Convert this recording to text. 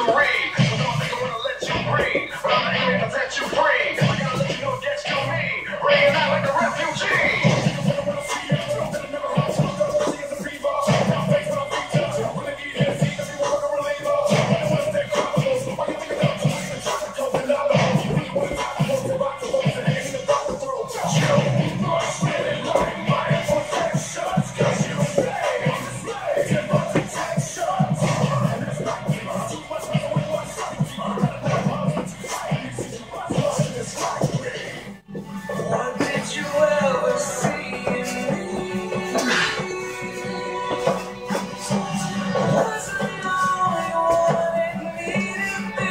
you read. But don't I wanna let you breathe. But I'm aiming to let you breathe.